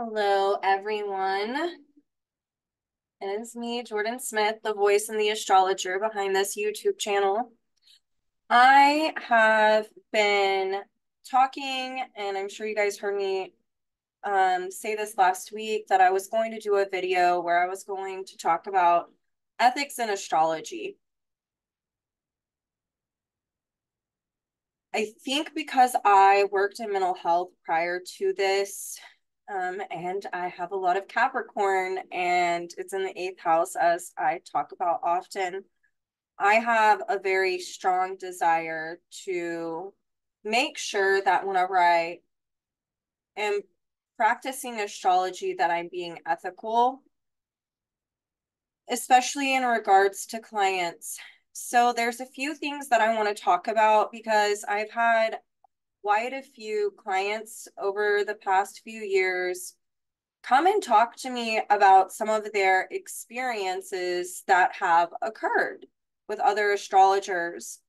Hello, everyone. It is me, Jordyn Smith, the voice and the astrologer behind this YouTube channel. I have been talking, and I'm sure you guys heard me um, say this last week, that I was going to do a video where I was going to talk about ethics in astrology. I think because I worked in mental health prior to this, um, and I have a lot of Capricorn, and it's in the eighth house, as I talk about often. I have a very strong desire to make sure that whenever I am practicing astrology, that I'm being ethical, especially in regards to clients. So there's a few things that I want to talk about because I've had quite a few clients over the past few years come and talk to me about some of their experiences that have occurred with other astrologers.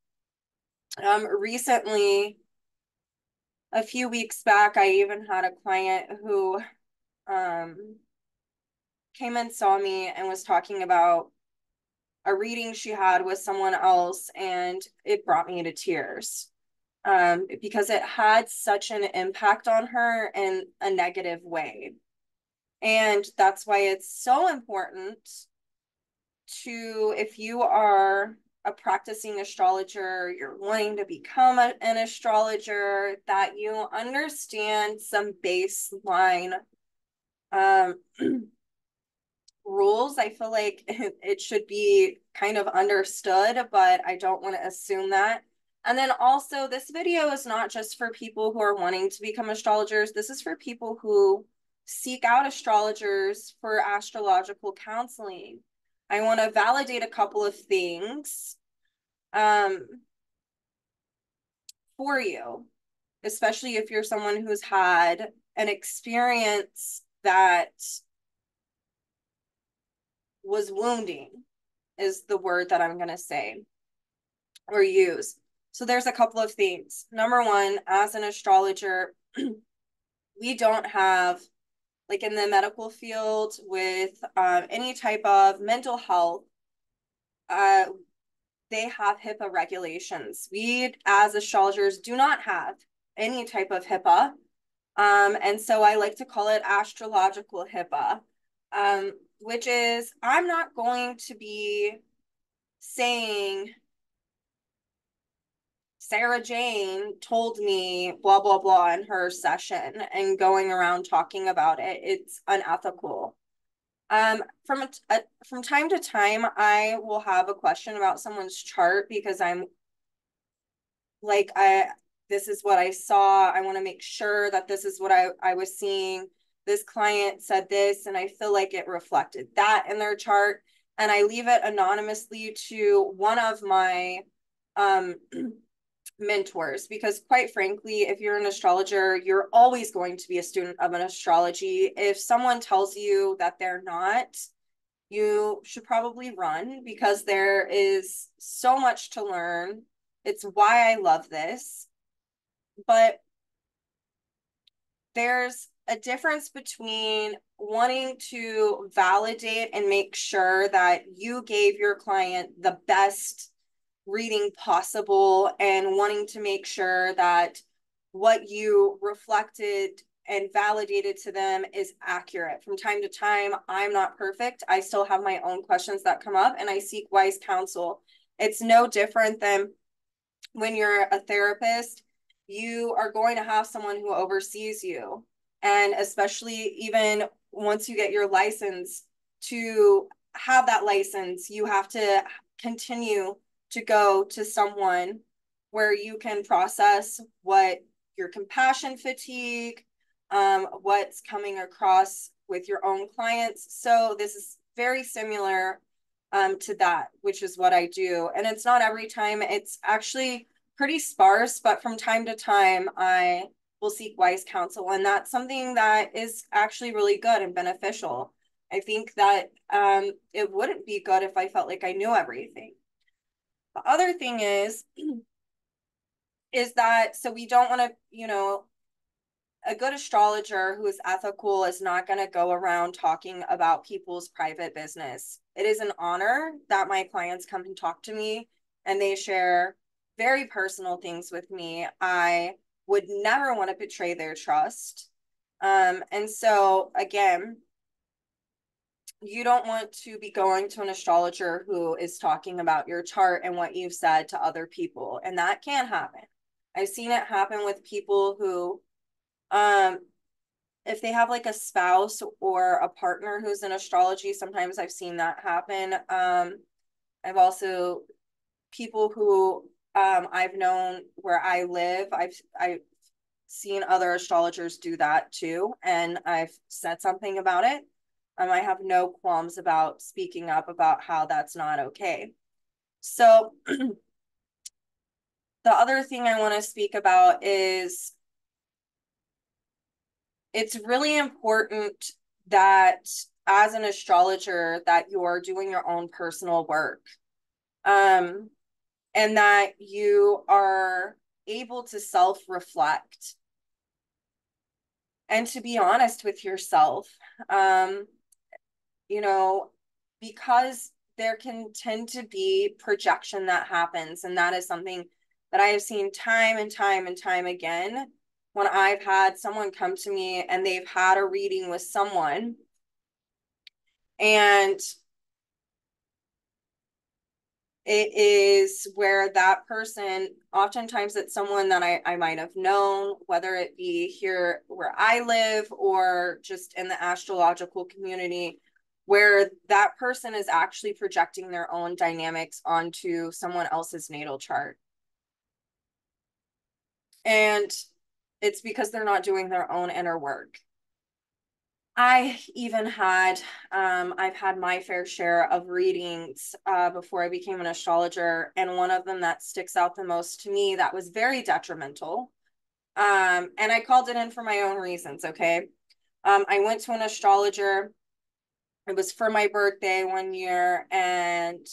Um, recently, a few weeks back, I even had a client who um, came and saw me and was talking about a reading she had with someone else, and it brought me to tears um, because it had such an impact on her in a negative way. And that's why it's so important to, if you are a practicing astrologer, you're wanting to become a, an astrologer, that you understand some baseline um, rules. I feel like it should be kind of understood, but I don't want to assume that. And then also, this video is not just for people who are wanting to become astrologers. This is for people who seek out astrologers for astrological counseling. I want to validate a couple of things um, for you, especially if you're someone who's had an experience that was wounding, is the word that I'm going to say or use. So there's a couple of things. Number one, as an astrologer, we don't have, like in the medical field, with um, any type of mental health, uh, they have HIPAA regulations. We, as astrologers, do not have any type of HIPAA. Um, and so I like to call it astrological HIPAA, um, which is I'm not going to be saying Sarah Jane told me blah blah blah in her session and going around talking about it. It's unethical. Um, from a, a, from time to time, I will have a question about someone's chart because I'm like I this is what I saw. I want to make sure that this is what I, I was seeing. This client said this, and I feel like it reflected that in their chart. And I leave it anonymously to one of my um mentors because quite frankly if you're an astrologer you're always going to be a student of an astrology. If someone tells you that they're not you should probably run because there is so much to learn. It's why i love this. But there's a difference between wanting to validate and make sure that you gave your client the best reading possible and wanting to make sure that what you reflected and validated to them is accurate. From time to time, I'm not perfect. I still have my own questions that come up and I seek wise counsel. It's no different than when you're a therapist, you are going to have someone who oversees you. And especially even once you get your license, to have that license, you have to continue to go to someone where you can process what your compassion fatigue, um, what's coming across with your own clients. So this is very similar um, to that, which is what I do. And it's not every time, it's actually pretty sparse, but from time to time, I will seek wise counsel. And that's something that is actually really good and beneficial. I think that um, it wouldn't be good if I felt like I knew everything. The other thing is, is that so we don't want to, you know, a good astrologer who is ethical is not going to go around talking about people's private business. It is an honor that my clients come and talk to me and they share very personal things with me. I would never want to betray their trust. Um, and so, again, you don't want to be going to an astrologer who is talking about your chart and what you've said to other people. And that can happen. I've seen it happen with people who um, if they have like a spouse or a partner who's in astrology, sometimes I've seen that happen. Um, I've also people who um, I've known where I live. I've I've seen other astrologers do that too, and I've said something about it. Um, I have no qualms about speaking up about how that's not okay. So the other thing I want to speak about is it's really important that as an astrologer that you're doing your own personal work um and that you are able to self-reflect and to be honest with yourself um you know because there can tend to be projection that happens. And that is something that i have seen time and time and time again. When I've had someone come to me and they've had a reading with someone and it is where that person oftentimes it's someone that I, I might have known whether it be here where i live or just in the astrological community where that person is actually projecting their own dynamics onto someone else's natal chart and it's because they're not doing their own inner work. I even had, um, I've had my fair share of readings uh, before I became an astrologer. And one of them that sticks out the most to me that was very detrimental. Um, and I called it in for my own reasons. Okay. Um, I went to an astrologer. It was for my birthday one year. And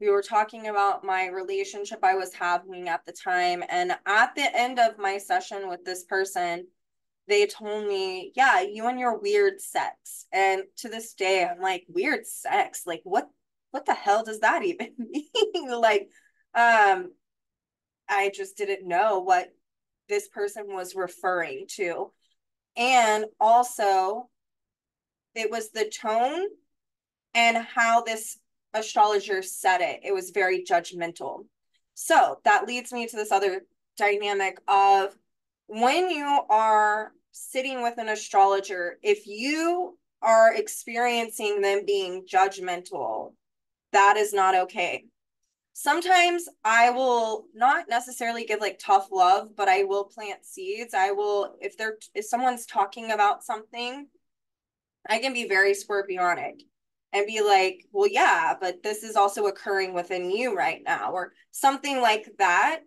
we were talking about my relationship I was having at the time. And at the end of my session with this person, they told me, Yeah, you and your weird sex. And to this day, I'm like, weird sex? Like what what the hell does that even mean? like, um, I just didn't know what this person was referring to. And also, it was the tone and how this astrologer said it. It was very judgmental. So that leads me to this other dynamic of when you are sitting with an astrologer, if you are experiencing them being judgmental, that is not okay. Sometimes I will not necessarily give like tough love, but I will plant seeds. I will, if they're, if someone's talking about something, I can be very scorpionic and be like, well, yeah, but this is also occurring within you right now, or something like that.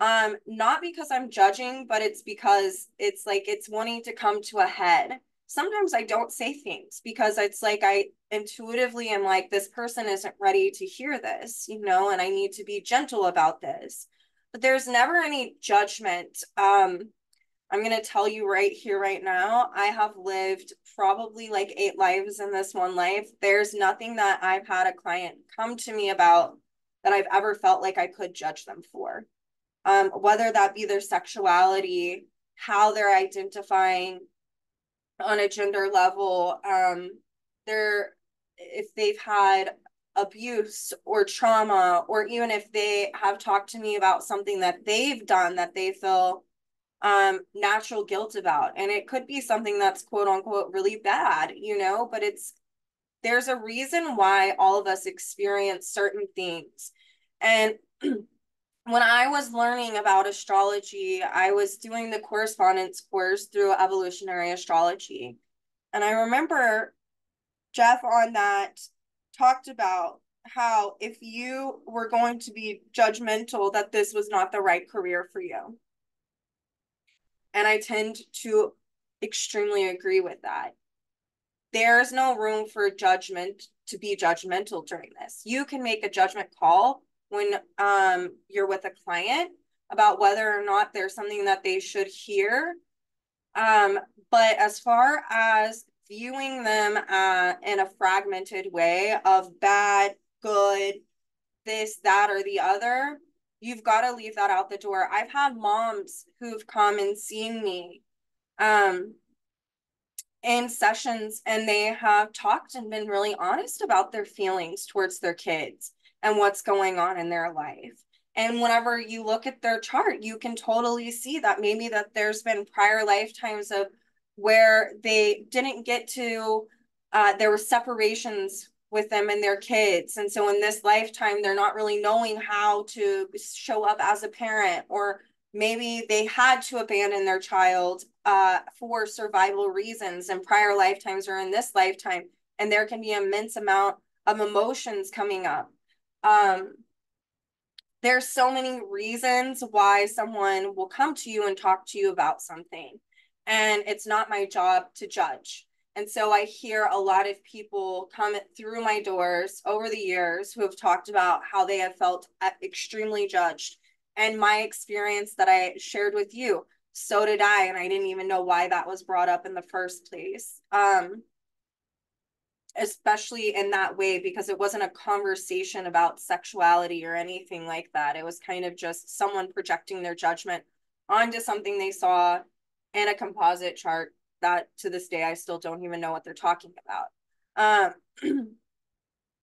Um, not because I'm judging, but it's because it's like it's wanting to come to a head. Sometimes I don't say things because it's like I intuitively am like, this person isn't ready to hear this, you know, and I need to be gentle about this. But there's never any judgment. Um, I'm going to tell you right here, right now, I have lived probably like eight lives in this one life. There's nothing that I've had a client come to me about that I've ever felt like I could judge them for. Um, whether that be their sexuality, how they're identifying on a gender level, um, they're, if they've had abuse or trauma, or even if they have talked to me about something that they've done that they feel um natural guilt about. And it could be something that's quote unquote really bad you know but it's there's a reason why all of us experience certain things. And when i was learning about astrology i was doing the correspondence course through evolutionary astrology. And i remember jeff on that talked about how if you were going to be judgmental that this was not the right career for you and I tend to extremely agree with that. There's no room for judgment to be judgmental during this. You can make a judgment call when um, you're with a client about whether or not there's something that they should hear Um, but as far as viewing them uh, in a fragmented way of bad, good, this, that, or the other, you've got to leave that out the door. I've had moms who've come and seen me um, in sessions and they have talked and been really honest about their feelings towards their kids and what's going on in their life. And whenever you look at their chart, you can totally see that maybe that there's been prior lifetimes of where they didn't get to uh, there were separations with them and their kids. And so in this lifetime, they're not really knowing how to show up as a parent, or maybe they had to abandon their child uh, for survival reasons in prior lifetimes or in this lifetime. And there can be immense amount of emotions coming up. Um, there's so many reasons why someone will come to you and talk to you about something. And it's not my job to judge. And so I hear a lot of people come through my doors over the years who have talked about how they have felt extremely judged. And my experience that I shared with you, so did I. And I didn't even know why that was brought up in the first place. Um, especially in that way, because it wasn't a conversation about sexuality or anything like that. It was kind of just someone projecting their judgment onto something they saw in a composite chart that to this day I still don't even know what they're talking about. Um,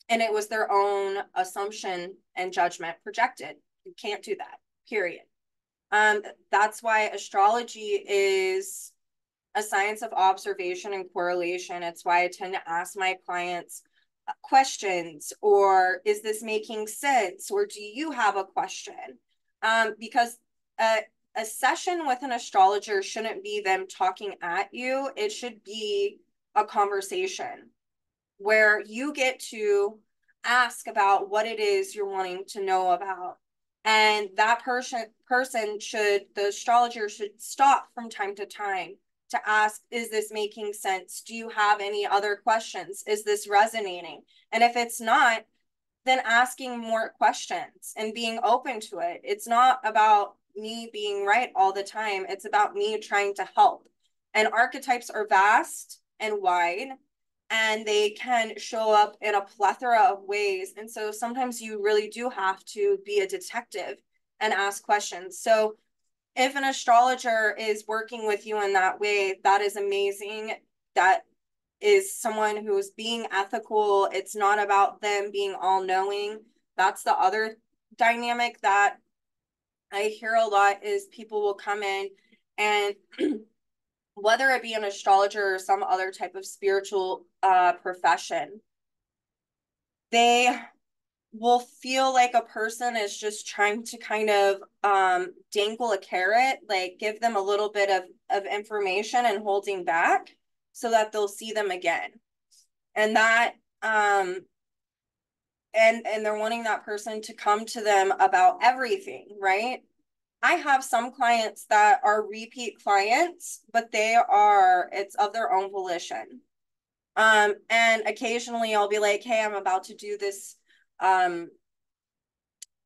and it was their own assumption and judgment projected. You can't do that, period. Um, that's why astrology is a science of observation and correlation. It's why I tend to ask my clients uh, questions or is this making sense or do you have a question? Um, because uh, a session with an astrologer shouldn't be them talking at you. It should be a conversation where you get to ask about what it is you're wanting to know about. And that person person should the astrologer should stop from time to time to ask is this making sense? Do you have any other questions? Is this resonating? And if it's not, then asking more questions and being open to it. It's not about me being right all the time. It's about me trying to help. And archetypes are vast and wide, and they can show up in a plethora of ways. And so sometimes you really do have to be a detective and ask questions. So if an astrologer is working with you in that way, that is amazing. That is someone who's being ethical. It's not about them being all knowing. That's the other dynamic that I hear a lot is people will come in and whether it be an astrologer or some other type of spiritual uh, profession, they will feel like a person is just trying to kind of um, dangle a carrot, like give them a little bit of, of information and holding back so that they'll see them again. And that um, and and they're wanting that person to come to them about everything right? I have some clients that are repeat clients but they are it's of their own volition. Um and occasionally i'll be like hey i'm about to do this um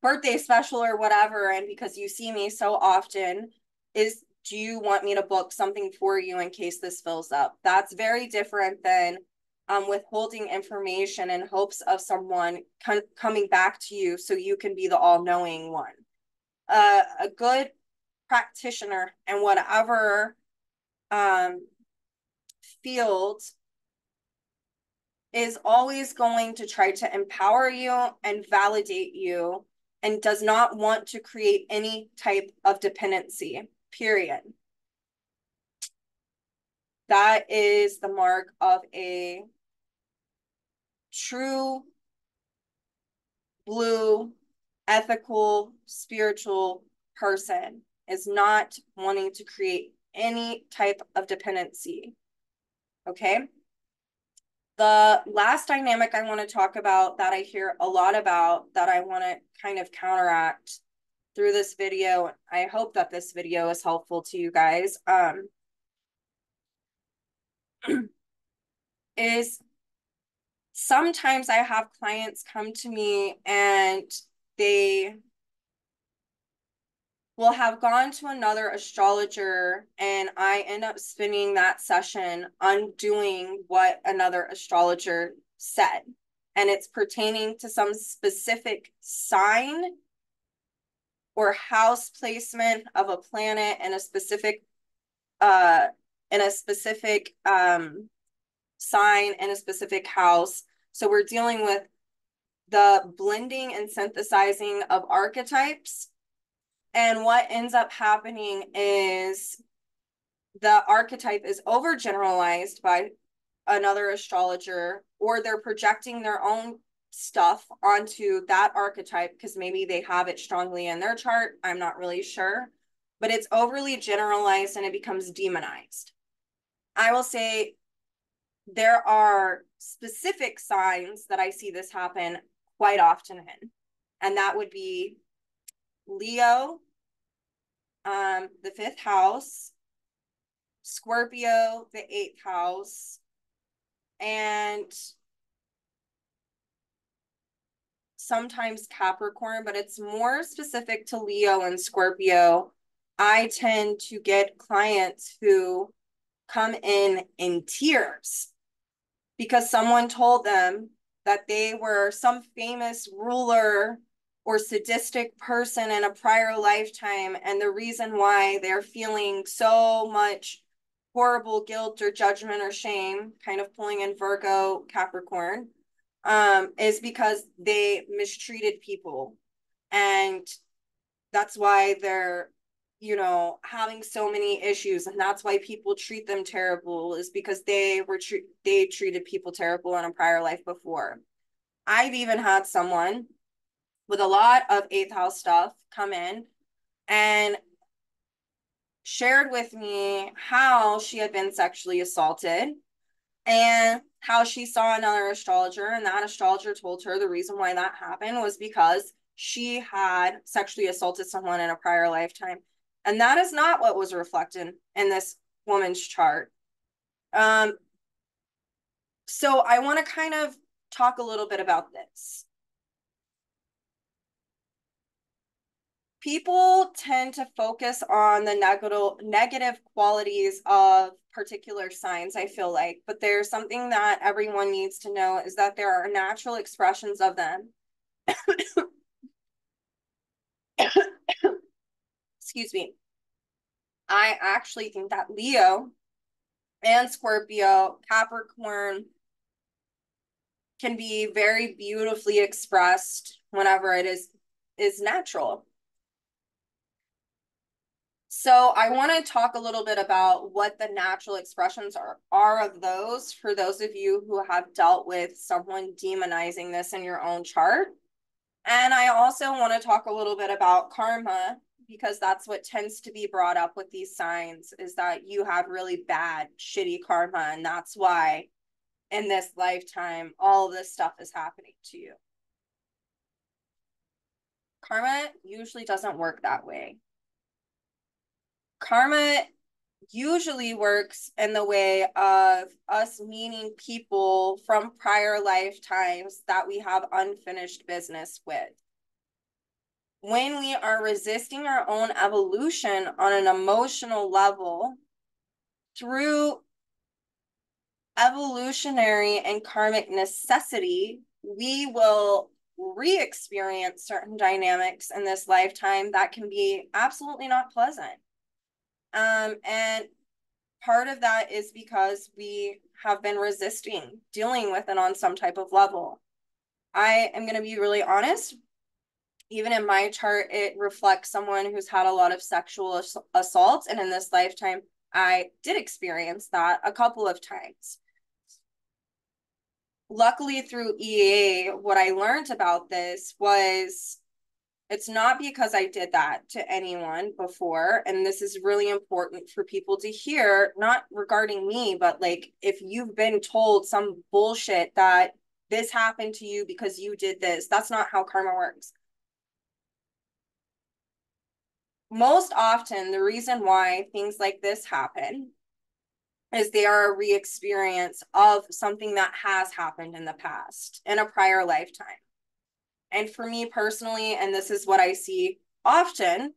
birthday special or whatever and because you see me so often is do you want me to book something for you in case this fills up? That's very different than um, withholding information in hopes of someone coming back to you so you can be the all-knowing one. Uh, a good practitioner in whatever um, field is always going to try to empower you and validate you and does not want to create any type of dependency, period. That is the mark of a true blue, ethical, spiritual person is not wanting to create any type of dependency. Okay. The last dynamic I want to talk about that I hear a lot about that I want to kind of counteract through this video. I hope that this video is helpful to you guys. Um, is sometimes I have clients come to me and they will have gone to another astrologer and I end up spending that session undoing what another astrologer said. And it's pertaining to some specific sign or house placement of a planet in a specific uh in a specific um sign in a specific house. So we're dealing with the blending and synthesizing of archetypes and what ends up happening is the archetype is overgeneralized by another astrologer, or they're projecting their own stuff onto that archetype because maybe they have it strongly in their chart. I'm not really sure, but it's overly generalized and it becomes demonized. I will say there are specific signs that I see this happen quite often in, and that would be Leo, um, the fifth house, Scorpio, the eighth house, and sometimes Capricorn, but it's more specific to Leo and Scorpio. I tend to get clients who come in in tears because someone told them that they were some famous ruler or sadistic person in a prior lifetime and the reason why they're feeling so much horrible guilt or judgment or shame kind of pulling in virgo capricorn um, is because they mistreated people. And that's why they're you know having so many issues and that's why people treat them terrible is because they were they treated people terrible in a prior life before. I've even had someone with a lot of eighth house stuff come in and shared with me how she had been sexually assaulted and how she saw another astrologer and that astrologer told her the reason why that happened was because she had sexually assaulted someone in a prior lifetime and that is not what was reflected in this woman's chart. Um so i want to kind of talk a little bit about this. People tend to focus on the negative negative qualities of particular signs i feel like but there's something that everyone needs to know is that there are natural expressions of them excuse me i actually think that leo and scorpio capricorn can be very beautifully expressed whenever it is is natural so I want to talk a little bit about what the natural expressions are, are of those for those of you who have dealt with someone demonizing this in your own chart. And I also want to talk a little bit about karma because that's what tends to be brought up with these signs is that you have really bad, shitty karma. And that's why in this lifetime, all this stuff is happening to you. Karma usually doesn't work that way karma usually works in the way of us meeting people from prior lifetimes that we have unfinished business with. When we are resisting our own evolution on an emotional level through evolutionary and karmic necessity, we will re experience certain dynamics in this lifetime that can be absolutely not pleasant. Um, and part of that is because we have been resisting dealing with it on some type of level. I am going to be really honest. Even in my chart, it reflects someone who's had a lot of sexual ass- assaults. And in this lifetime, I did experience that a couple of times. Luckily, through EA, what I learned about this was it's not because I did that to anyone before. And this is really important for people to hear, not regarding me, but like if you've been told some bullshit that this happened to you because you did this, that's not how karma works. Most often, the reason why things like this happen is they are a re experience of something that has happened in the past in a prior lifetime. And for me personally, and this is what I see often,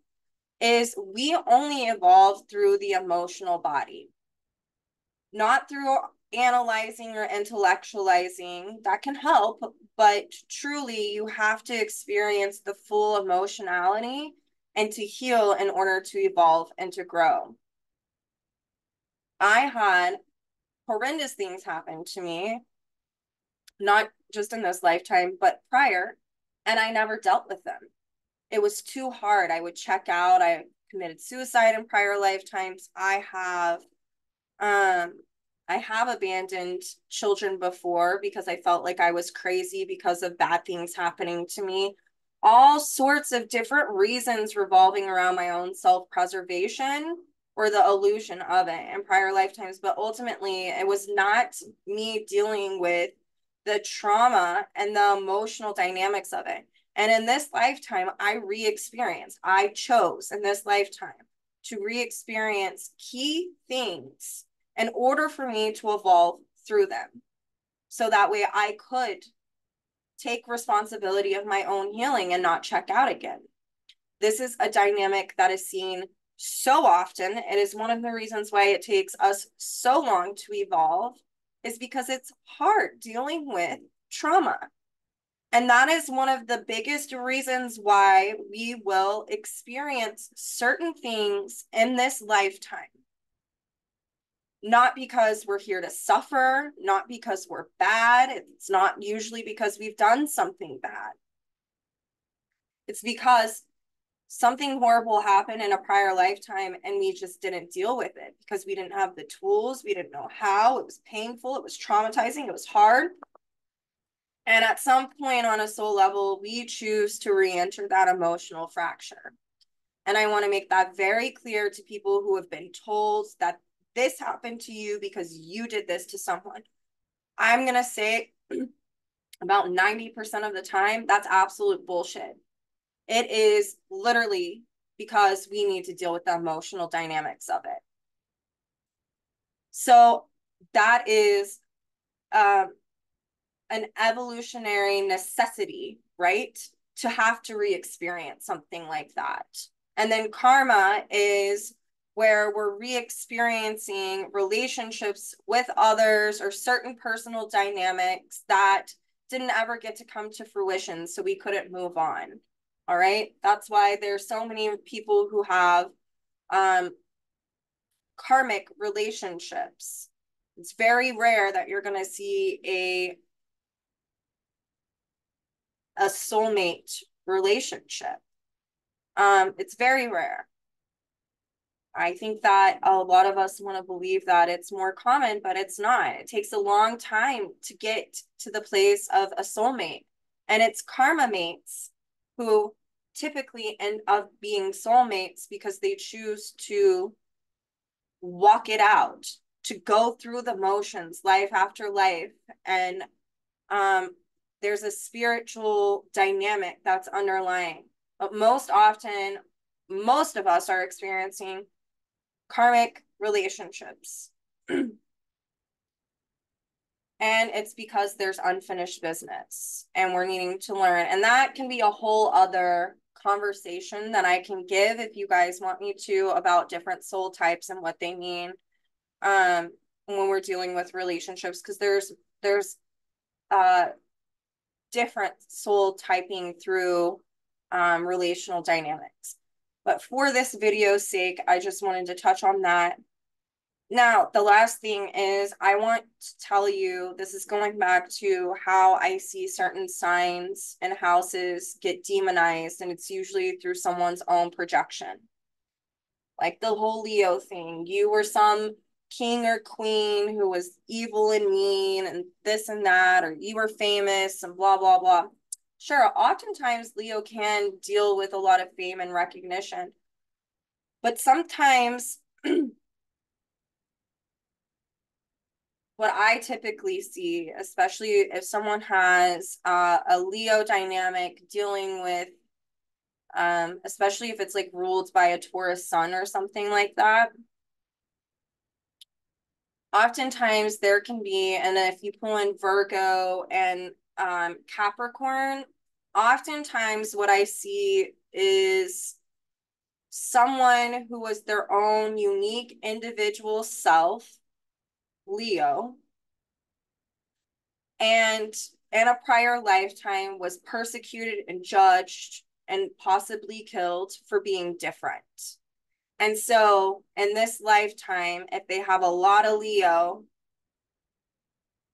is we only evolve through the emotional body, not through analyzing or intellectualizing. That can help, but truly you have to experience the full emotionality and to heal in order to evolve and to grow. I had horrendous things happen to me, not just in this lifetime, but prior, and I never dealt with them. It was too hard. I would check out. I committed suicide in prior lifetimes. I have um I have abandoned children before because I felt like I was crazy because of bad things happening to me. All sorts of different reasons revolving around my own self preservation or the illusion of it in prior lifetimes. But ultimately, it was not me dealing with the trauma and the emotional dynamics of it. And in this lifetime, I re experienced, I chose in this lifetime to re experience key things in order for me to evolve through them. So that way I could take responsibility of my own healing and not check out again. This is a dynamic that is seen so often. It is one of the reasons why it takes us so long to evolve, is because it's hard dealing with trauma. And that is one of the biggest reasons why we will experience certain things in this lifetime not because we're here to suffer, not because we're bad. It's not usually because we've done something bad. It's because something horrible happened in a prior lifetime and we just didn't deal with it because we didn't have the tools. We didn't know how. It was painful. It was traumatizing. It was hard. And at some point on a soul level, we choose to re enter that emotional fracture. And I want to make that very clear to people who have been told that this happened to you because you did this to someone. I'm going to say about 90% of the time, that's absolute bullshit. It is literally because we need to deal with the emotional dynamics of it. So that is um, an evolutionary necessity, right? To have to re experience something like that. And then karma is where we're re-experiencing relationships with others or certain personal dynamics that didn't ever get to come to fruition so we couldn't move on. All right? That's why there's so many people who have um karmic relationships. It's very rare that you're going to see a a soulmate relationship. Um it's very rare I think that a lot of us want to believe that it's more common, but it's not. It takes a long time to get to the place of a soulmate. And it's karma mates who typically end up being soulmates because they choose to walk it out, to go through the motions life after life. And um, there's a spiritual dynamic that's underlying. But most often, most of us are experiencing karmic relationships. and it's because there's unfinished business and we're needing to learn. And that can be a whole other conversation that I can give if you guys want me to about different soul types and what they mean um when we're dealing with relationships because there's there's uh different soul typing through um relational dynamics but for this video's sake, I just wanted to touch on that. Now, the last thing is I want to tell you, this is going back to how I see certain signs and houses get demonized, and it's usually through someone's own projection. Like the whole Leo thing. You were some king or queen who was evil and mean and this and that, or you were famous and blah, blah, blah. Sure, oftentimes Leo can deal with a lot of fame and recognition, but sometimes what I typically see, especially if someone has uh, a Leo dynamic dealing with, um, especially if it's like ruled by a Taurus sun or something like that. Oftentimes there can be, and if you pull in Virgo and um, Capricorn, oftentimes what I see is someone who was their own unique individual self, Leo, and in a prior lifetime was persecuted and judged and possibly killed for being different. And so in this lifetime, if they have a lot of Leo,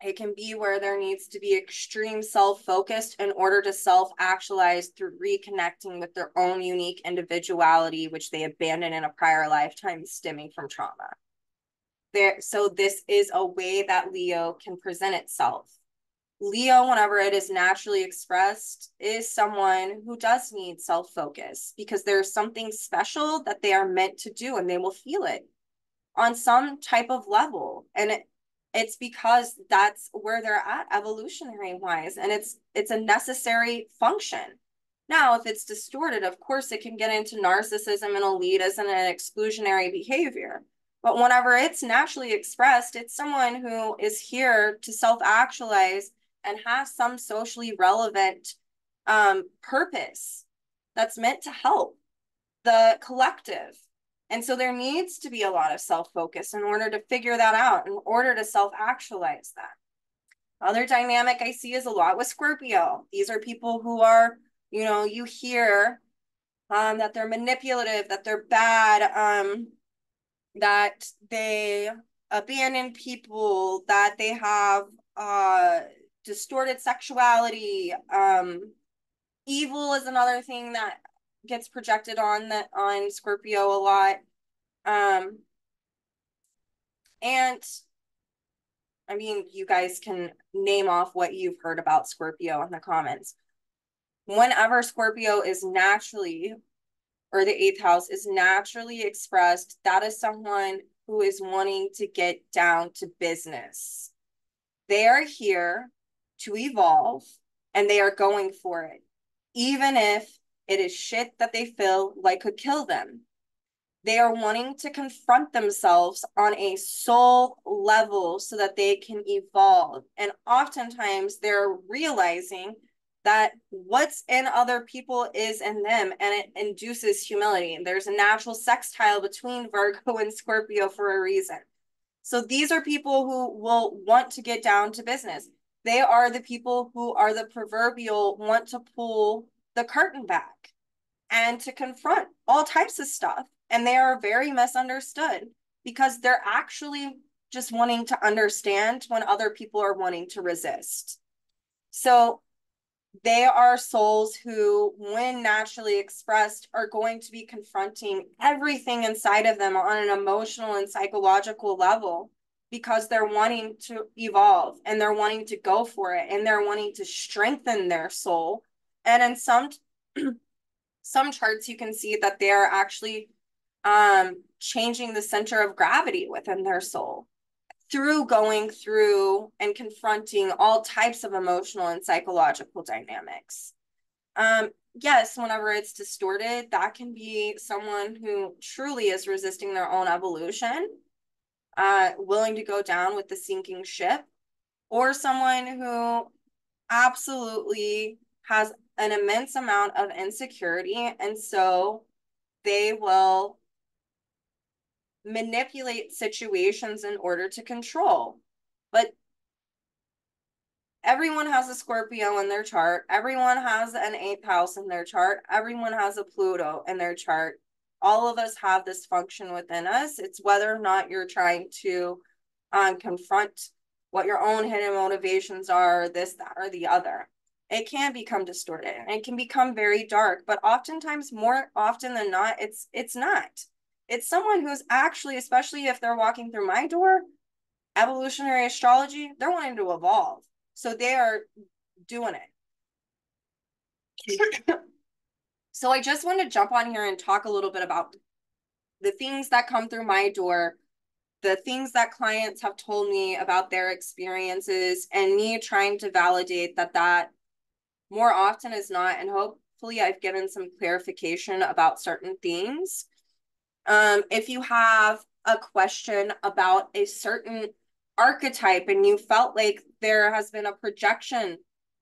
it can be where there needs to be extreme self focused in order to self actualize through reconnecting with their own unique individuality, which they abandoned in a prior lifetime stemming from trauma. There, so, this is a way that Leo can present itself. Leo, whenever it is naturally expressed, is someone who does need self focus because there's something special that they are meant to do and they will feel it on some type of level. And it, it's because that's where they're at evolutionary wise and it's it's a necessary function. Now if it's distorted of course it can get into narcissism and elitism and an exclusionary behavior. But whenever it's naturally expressed it's someone who is here to self-actualize and have some socially relevant um, purpose that's meant to help the collective and so there needs to be a lot of self focus in order to figure that out, in order to self actualize that. Other dynamic I see is a lot with Scorpio. These are people who are, you know, you hear um, that they're manipulative, that they're bad, um, that they abandon people, that they have uh, distorted sexuality. Um, evil is another thing that gets projected on that on Scorpio a lot. Um and I mean, you guys can name off what you've heard about Scorpio in the comments. Whenever Scorpio is naturally, or the eighth house is naturally expressed, that is someone who is wanting to get down to business. They are here to evolve and they are going for it, even if it is shit that they feel like could kill them. They are wanting to confront themselves on a soul level so that they can evolve. And oftentimes they're realizing that what's in other people is in them and it induces humility. And there's a natural sextile between Virgo and Scorpio for a reason. So these are people who will want to get down to business. They are the people who are the proverbial want to pull the curtain back and to confront all types of stuff. And they are very misunderstood because they're actually just wanting to understand when other people are wanting to resist. So they are souls who, when naturally expressed, are going to be confronting everything inside of them on an emotional and psychological level because they're wanting to evolve and they're wanting to go for it and they're wanting to strengthen their soul and in some some charts you can see that they are actually um, changing the center of gravity within their soul through going through and confronting all types of emotional and psychological dynamics. Um, yes, whenever it's distorted, that can be someone who truly is resisting their own evolution, uh, willing to go down with the sinking ship, or someone who absolutely has an immense amount of insecurity. And so they will manipulate situations in order to control. But everyone has a Scorpio in their chart. Everyone has an eighth house in their chart. Everyone has a Pluto in their chart. All of us have this function within us. It's whether or not you're trying to um, confront what your own hidden motivations are, this, that, or the other it can become distorted and it can become very dark but oftentimes more often than not it's it's not. It's someone who's actually especially if they're walking through my door evolutionary astrology they're wanting to evolve. So they are doing it. So i just want to jump on here and talk a little bit about the things that come through my door the things that clients have told me about their experiences and me trying to validate that that more often as not, and hopefully I've given some clarification about certain things. Um, if you have a question about a certain archetype and you felt like there has been a projection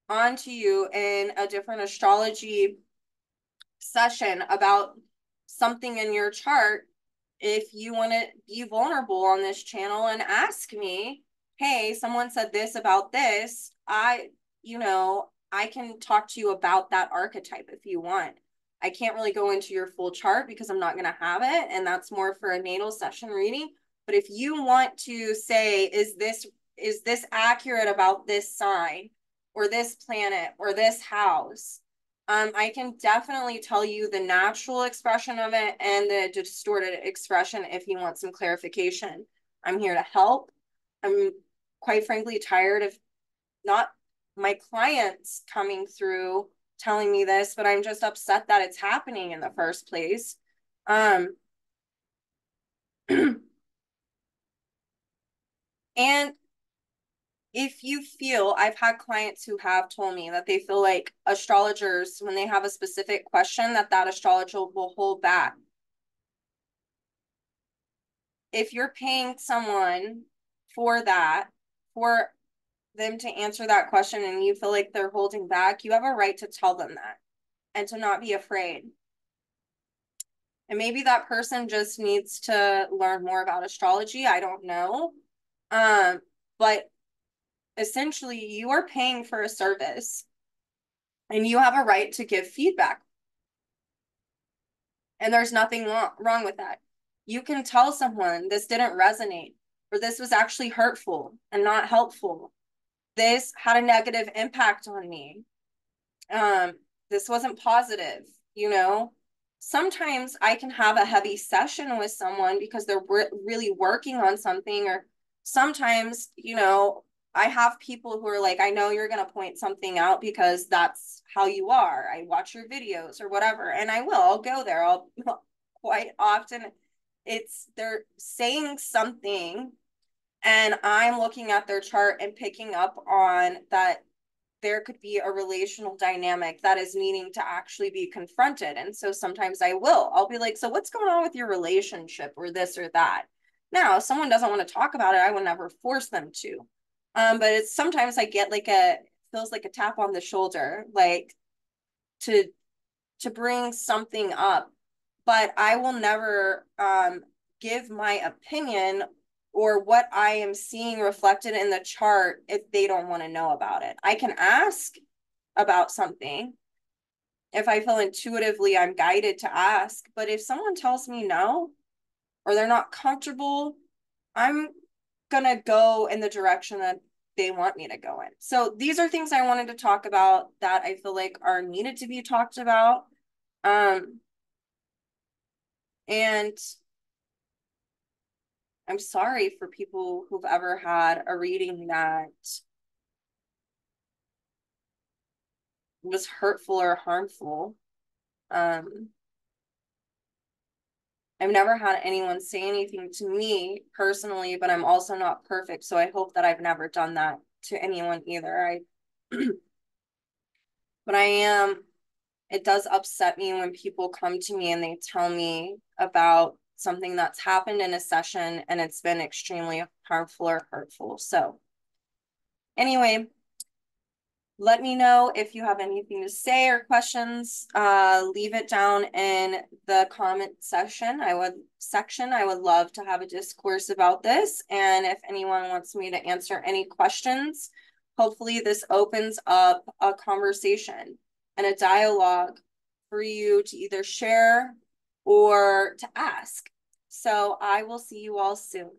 onto you in a different astrology session about something in your chart, if you want to be vulnerable on this channel and ask me, hey, someone said this about this, I, you know, I can talk to you about that archetype if you want. I can't really go into your full chart because I'm not going to have it. And that's more for a natal session reading. But if you want to say, is this is this accurate about this sign or this planet or this house? Um, I can definitely tell you the natural expression of it and the distorted expression if you want some clarification. I'm here to help. I'm quite frankly tired of not my clients coming through telling me this, but I'm just upset that it's happening in the first place. Um, and if you feel, I've had clients who have told me that they feel like astrologers, when they have a specific question, that that astrologer will hold back. If you're paying someone for that, for them to answer that question and you feel like they're holding back, you have a right to tell them that and to not be afraid. And maybe that person just needs to learn more about astrology. I don't know. Um, but essentially, you are paying for a service and you have a right to give feedback. And there's nothing wrong with that. You can tell someone this didn't resonate or this was actually hurtful and not helpful this had a negative impact on me. Um, this wasn't positive, you know. Sometimes I can have a heavy session with someone because they're re- really working on something, or sometimes, you know, I have people who are like, I know you're going to point something out because that's how you are. I watch your videos or whatever, and I will. I'll go there. I'll quite often, it's they're saying something and I'm looking at their chart and picking up on that there could be a relational dynamic that is needing to actually be confronted. And so sometimes I will, I'll be like, so what's going on with your relationship or this or that? Now, if someone doesn't want to talk about it, I would never force them to. Um, but it's sometimes I get like a feels like a tap on the shoulder, like to to bring something up. But I will never um give my opinion or what I am seeing reflected in the chart if they don't want to know about it. I can ask about something if I feel intuitively I'm guided to ask. But if someone tells me no or they're not comfortable, I'm going to go in the direction that they want me to go in. So these are things I wanted to talk about that I feel like are needed to be talked about. Um, and I'm sorry for people who've ever had a reading that was hurtful or harmful. Um, I've never had anyone say anything to me personally, but I'm also not perfect. So I hope that I've never done that to anyone either. I, but I am, it does upset me when people come to me and they tell me about something that's happened in a session and it's been extremely harmful or hurtful. So anyway, let me know if you have anything to say or questions. Uh, leave it down in the comment section. I would section. I would love to have a discourse about this. And if anyone wants me to answer any questions, hopefully this opens up a conversation and a dialogue for you to either share or to ask. So I will see you all soon.